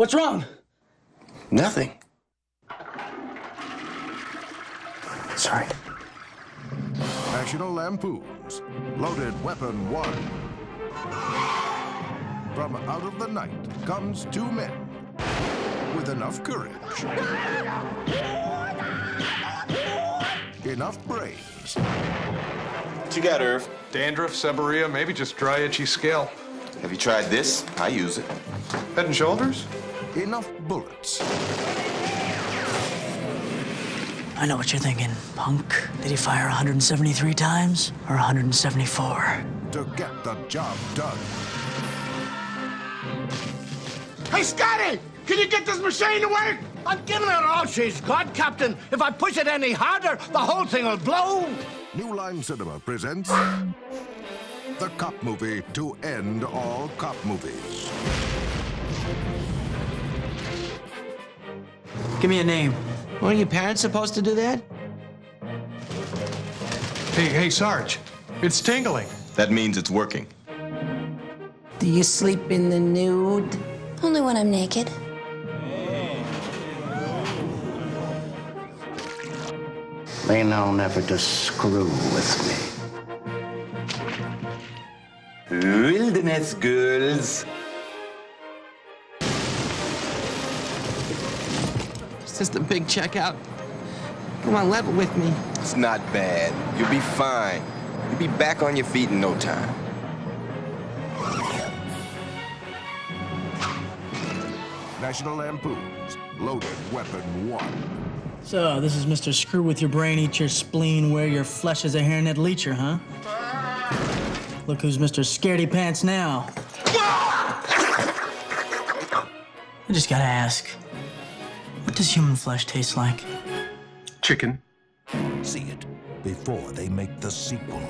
What's wrong? Nothing. Sorry. National Lampoon's. Loaded Weapon 1. From out of the night comes two men with enough courage, enough brains, What you got, Irv? Dandruff, seborrhea, maybe just dry, itchy scalp. Have you tried this? I use it. Head and shoulders? Enough bullets, I know what you're thinking, punk. Did he fire 173 times or 174? to get the job done. Hey, Scotty! Can you get this machine to work? I'm giving her all she's got, Captain. If I push it any harder, the whole thing will blow. New Line Cinema presents the cop movie to end all cop movies. Give me a name. Weren't your parents supposed to do that? Hey, hey, Sarge. It's tingling. That means it's working. Do you sleep in the nude? Only when I'm naked. They know never to screw with me. Wilderness girls. It's just a big checkout. Come on, level with me. It's not bad. You'll be fine. You'll be back on your feet in no time. National Lampoon's. Loaded Weapon 1. So, this is Mr. Screw with your brain, eat your spleen, wear your flesh as a hairnet Leacher, huh? Look who's Mr. Scaredy Pants now. Ah! I just gotta ask, what does human flesh taste like? Chicken. See it before they make the sequel.